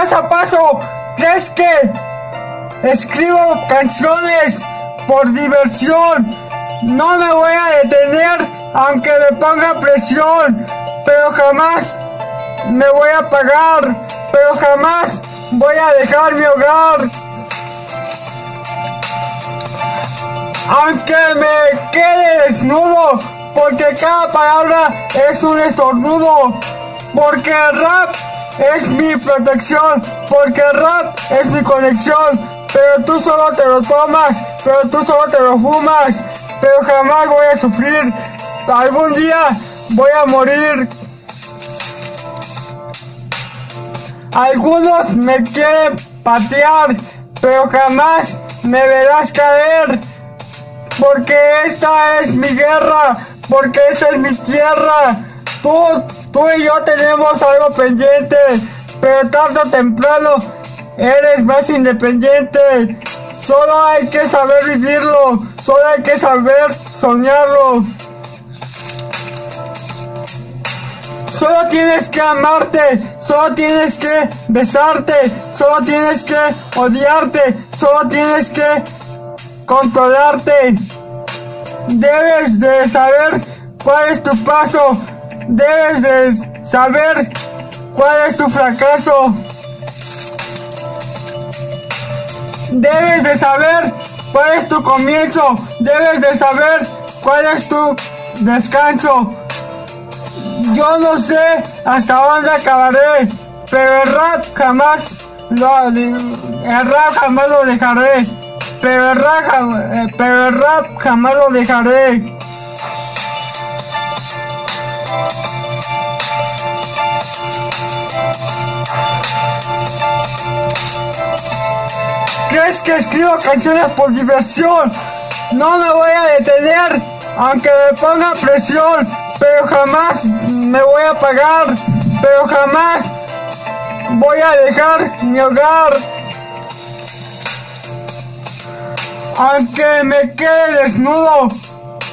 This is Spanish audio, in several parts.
paso a paso. ¿Crees que escribo canciones por diversión? No me voy a detener aunque me ponga presión, pero jamás me voy a pagar, pero jamás voy a dejar mi hogar. Aunque me quede desnudo, porque cada palabra es un estornudo, porque el rap es mi protección, porque rap es mi conexión, pero tú solo te lo tomas, pero tú solo te lo fumas, pero jamás voy a sufrir, algún día voy a morir. Algunos me quieren patear, pero jamás me verás caer, porque esta es mi guerra, porque esta es mi tierra. Tú, tú y yo tenemos algo pendiente, pero tarde o temprano eres más independiente. Solo hay que saber vivirlo, solo hay que saber soñarlo. Solo tienes que amarte, solo tienes que besarte, solo tienes que odiarte, solo tienes que controlarte. Debes de saber cuál es tu paso, debes de saber cuál es tu fracaso. Debes de saber cuál es tu comienzo, debes de saber cuál es tu descanso. Yo no sé hasta dónde acabaré, pero el rap jamás lo, el rap jamás lo dejaré, pero el rap, eh, pero el rap jamás lo dejaré. ¿Crees que escribo canciones por diversión? No me voy a detener, aunque me ponga presión, pero jamás me voy a pagar, pero jamás voy a dejar mi hogar. Aunque me quede desnudo,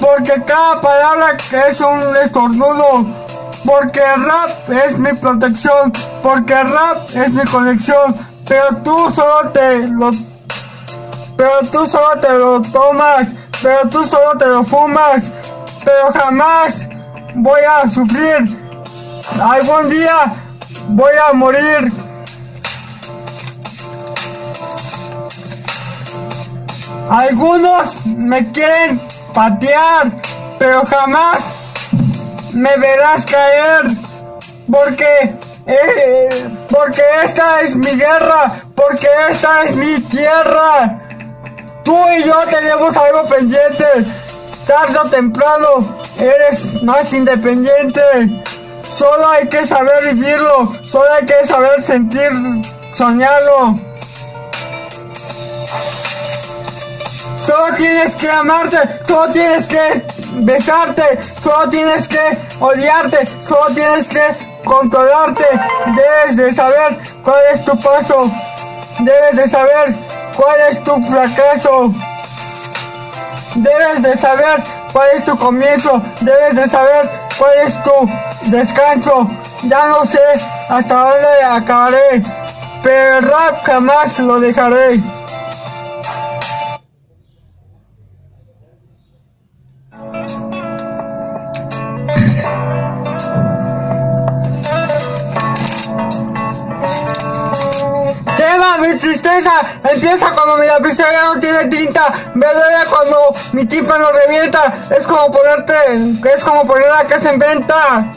porque cada palabra es un estornudo, porque rap es mi protección, porque rap es mi conexión, pero tú solo te lo pero tú solo te lo tomas, pero tú solo te lo fumas, pero jamás voy a sufrir. Algún día voy a morir. Algunos me quieren patear, pero jamás me verás caer, porque eh, porque esta es mi guerra, porque esta es mi tierra. Tú y yo tenemos algo pendiente. Tarde o temprano eres más independiente. Solo hay que saber vivirlo. Solo hay que saber sentir, soñarlo. Solo tienes que amarte, solo tienes que besarte, solo tienes que odiarte, solo tienes que controlarte. Debes de saber cuál es tu paso. Debes de saber cuál es tu fracaso. Debes de saber cuál es tu comienzo. Debes de saber cuál es tu descanso. Ya no sé hasta dónde acabaré, pero rap jamás lo dejaré. Empieza cuando mi lapicera no tiene tinta, duele cuando mi tímpano revienta, es como ponerte, es como poner la casa en venta.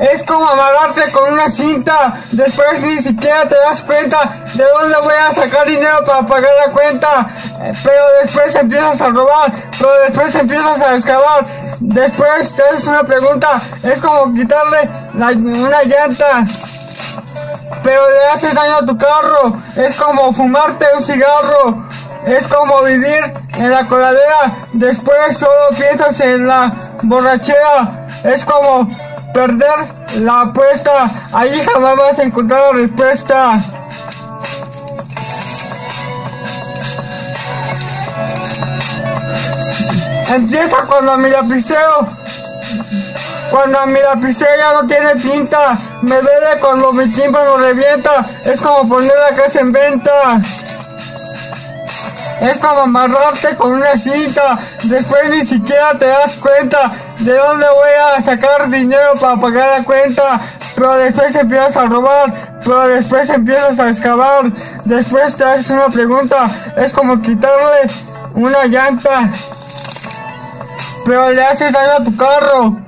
Es como amarrarte con una cinta, después ni siquiera te das cuenta de dónde voy a sacar dinero para pagar la cuenta, pero después empiezas a robar, pero después empiezas a excavar, después te haces una pregunta, es como quitarle una llanta pero le haces daño a tu carro. Es como fumarte un cigarro. Es como vivir en la coladera. Después solo piensas en la borrachera. Es como perder la apuesta. Ahí jamás vas a encontrar respuesta. Empieza cuando mi lapicero cuando mi lapicero ya no tiene tinta, Me duele cuando mi tímpano revienta. Es como poner la casa en venta. Es como amarrarte con una cinta. Después ni siquiera te das cuenta de dónde voy a sacar dinero para pagar la cuenta. Pero después empiezas a robar. Pero después empiezas a excavar. Después te haces una pregunta. Es como quitarle una llanta. Pero le haces daño a tu carro.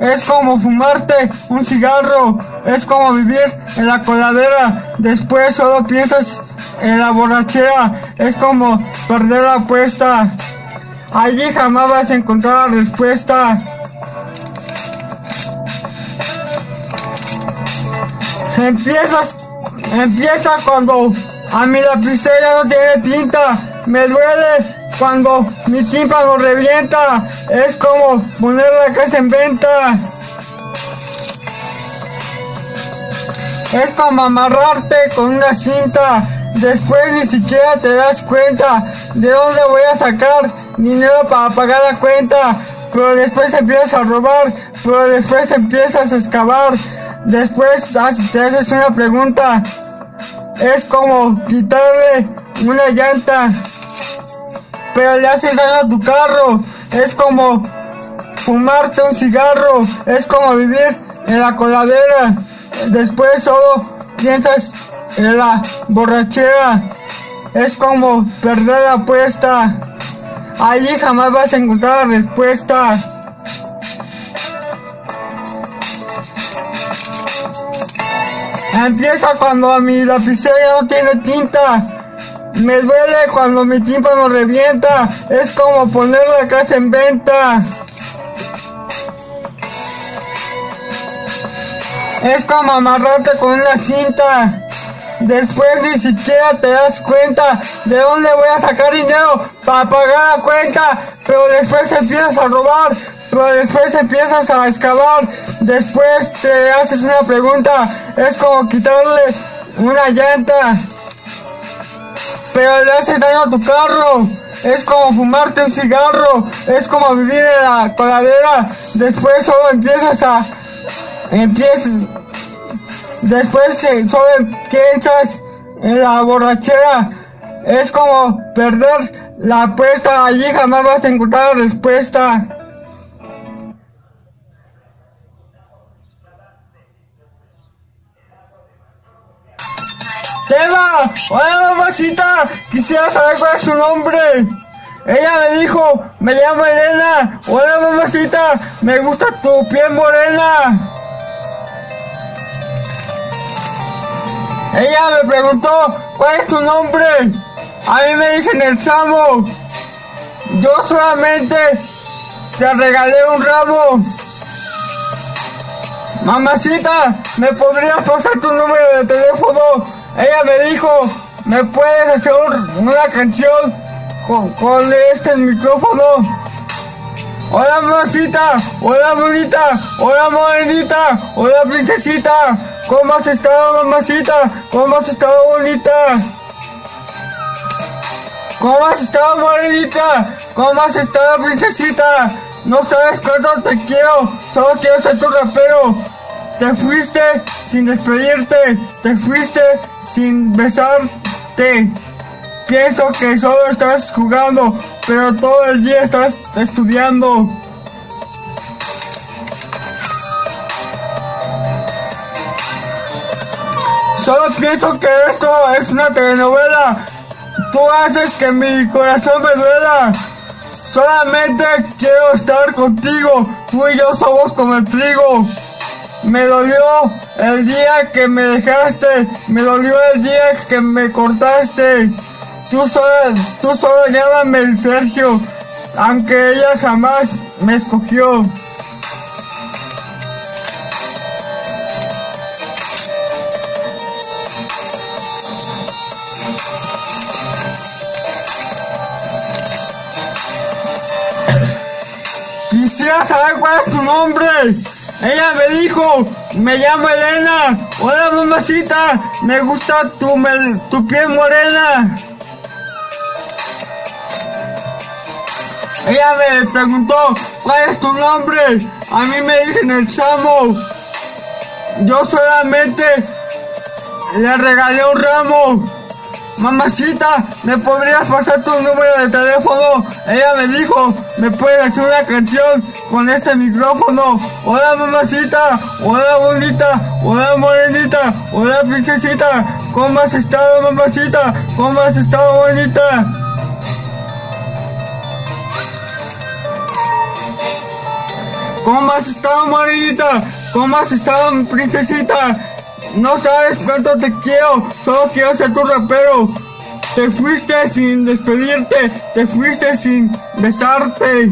Es como fumarte un cigarro. Es como vivir en la coladera. Después solo piensas en la borrachera. Es como perder la apuesta. Allí jamás vas a encontrar la respuesta. Empiezas, empieza cuando a mi lapicera no tiene tinta. Me duele cuando mi tímpano revienta. Es como poner la casa en venta. Es como amarrarte con una cinta. Después ni siquiera te das cuenta de dónde voy a sacar dinero para pagar la cuenta. Pero después empiezas a robar. Pero después empiezas a excavar. Después te haces una pregunta. Es como quitarle una llanta. Pero le haces daño a tu carro. Es como fumarte un cigarro. Es como vivir en la coladera. Después solo piensas en la borrachera. Es como perder la apuesta. Allí jamás vas a encontrar la respuesta. Empieza cuando mi lapicera no tiene tinta. Me duele cuando mi tímpano revienta. Es como poner la casa en venta. Es como amarrarte con una cinta. Después ni siquiera te das cuenta de dónde voy a sacar dinero para pagar la cuenta. Pero después empiezas a robar. Pero después empiezas a excavar. Después te haces una pregunta. Es como quitarle una llanta. Pero le haces daño a tu carro. Es como fumarte un cigarro. Es como vivir en la coladera. Después solo empiezas a... Empiezas... Después solo piensas en la borrachera. Es como perder la apuesta. Allí jamás vas a encontrar la respuesta. Tema, hola mamacita, quisiera saber cuál es su nombre. Ella me dijo, me llamo Elena. Hola mamacita, me gusta tu piel morena. Ella me preguntó, ¿cuál es tu nombre? A mí me dicen el Samo. Yo solamente te regalé un ramo. Mamacita, ¿me podrías pasar tu número de teléfono? Ella me dijo, ¿me puedes hacer una canción con, con este micrófono? Hola mamacita, hola bonita, hola morenita, hola princesita, ¿cómo has estado mamacita? ¿Cómo has estado bonita? ¿Cómo has estado morenita? ¿Cómo has estado princesita? No sabes cuánto te quiero, solo quiero ser tu rapero. Te fuiste sin despedirte, te fuiste sin besarte. Pienso que solo estás jugando, pero todo el día estás estudiando. Solo pienso que esto es una telenovela. Tú haces que mi corazón me duela. Solamente quiero estar contigo. Tú y yo somos como el trigo. Me dolió el día que me dejaste, me dolió el día que me cortaste. Tú solo, tú solo llámame el Sergio, aunque ella jamás me escogió. Quisiera saber cuál es tu nombre. Ella me dijo, me llamo Elena. Hola mamacita, me gusta tu, tu piel morena. Ella me preguntó, ¿cuál es tu nombre? A mí me dicen el Samo. Yo solamente le regalé un ramo. Mamacita, ¿me podrías pasar tu número de teléfono? Ella me dijo, ¿me puedes hacer una canción con este micrófono? Hola mamacita, hola bonita, hola morenita, hola princesita, ¿cómo has estado mamacita? ¿Cómo has estado bonita? ¿Cómo has estado morenita? ¿Cómo has estado princesita? No sabes cuánto te quiero, solo quiero ser tu rapero. Te fuiste sin despedirte, te fuiste sin besarte.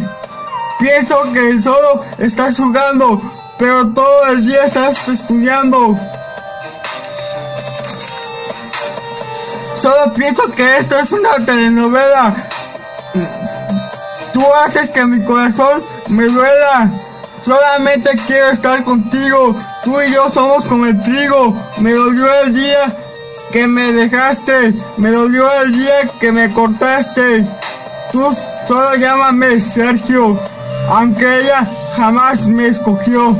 Pienso que solo estás jugando, pero todo el día estás estudiando. Solo pienso que esto es una telenovela. Tú haces que mi corazón me duela. Solamente quiero estar contigo. Tú y yo somos como el trigo. Me dolió el día que me dejaste. Me dolió el día que me cortaste. Tú solo llámame Sergio. Aunque ella jamás me escogió.